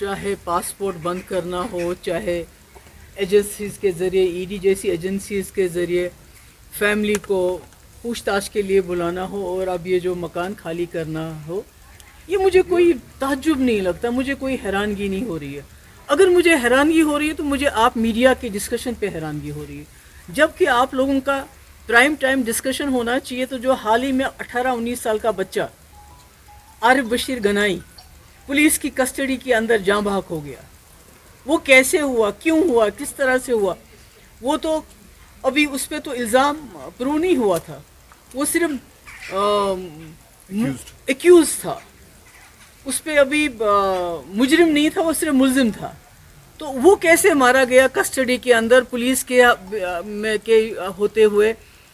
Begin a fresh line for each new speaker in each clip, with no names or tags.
चाहे पासपोर्ट बंद करना हो, चाहे एजेंसीज के ज़रिए ईडी जैसी एजेंसीज के ज़रिए फैमिली को पूछताछ के लिए बुलाना हो और अब ये जो मकान खाली करना हो, ये मुझे कोई ताज्जुब नहीं लगता, मुझे कोई हैरानगी नहीं हो रही है। अगर मुझे हैरानगी हो रही है तो मुझे आप मीडिया के डिस्कशन पे हैरानगी हो रही है। जबकि आप लोगों का प्राइम टाइम डिस्कशन होना चाहिए तो जो हाल ही में 18-19 साल का बच्चा, आरिफ बशीर गनाई पुलिस की कस्टडी के अंदर जाँ भाग हो गया। वो कैसे हुआ क्यों हुआ किस तरह से हुआ? वो तो अभी उस पर तो इल्ज़ाम प्रूव नहीं हुआ था। वो सिर्फ़ एक्यूज था। उस पर अभी मुजरिम नहीं था वो सिर्फ़ मुलजिम था। तो वो कैसे मारा गया कस्टडी के अंदर पुलिस के के होते हुए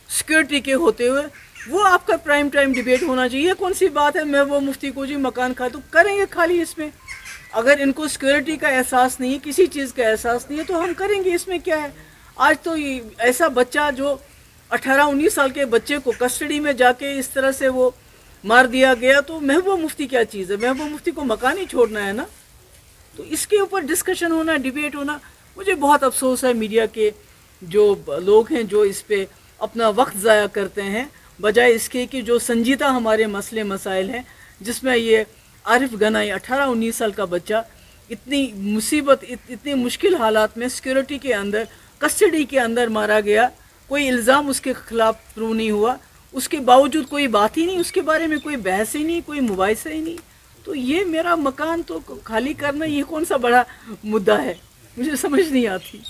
सिक्योरिटी के होते हुए? वो आपका प्राइम टाइम डिबेट होना चाहिए। कौन सी बात है? मैं वो मुफ्ती को जी मकान खा तो करेंगे खाली इसमें। अगर इनको सिक्योरिटी का एहसास नहीं है, किसी चीज़ का एहसास नहीं है तो हम करेंगे इसमें क्या है? आज तो ये ऐसा बच्चा जो 18-19 साल के बच्चे को कस्टडी में जाके इस तरह से वो मार दिया गया तो महबूबा मुफ्ती क्या चीज़ है? महबूबा मुफ्ती को मकान ही छोड़ना है ना? तो इसके ऊपर डिस्कशन होना डिबेट होना, मुझे बहुत अफसोस है मीडिया के जो लोग हैं जो इस पर अपना वक्त ज़ाया करते हैं। बजाय इसके कि जो संजीदा हमारे मसले मसाइल हैं जिसमें ये आरिफ गनाई अठारह उन्नीस साल का बच्चा इतनी मुसीबत इत, इतनी मुश्किल हालात में सिक्योरिटी के अंदर कस्टडी के अंदर मारा गया। कोई इल्ज़ाम उसके ख़िलाफ़ प्रूव नहीं हुआ। उसके बावजूद कोई बात ही नहीं उसके बारे में कोई बहस ही नहीं कोई मुबासा ही नहीं। तो ये मेरा मकान तो खाली करना ये कौन सा बड़ा मुद्दा है? मुझे समझ नहीं आती।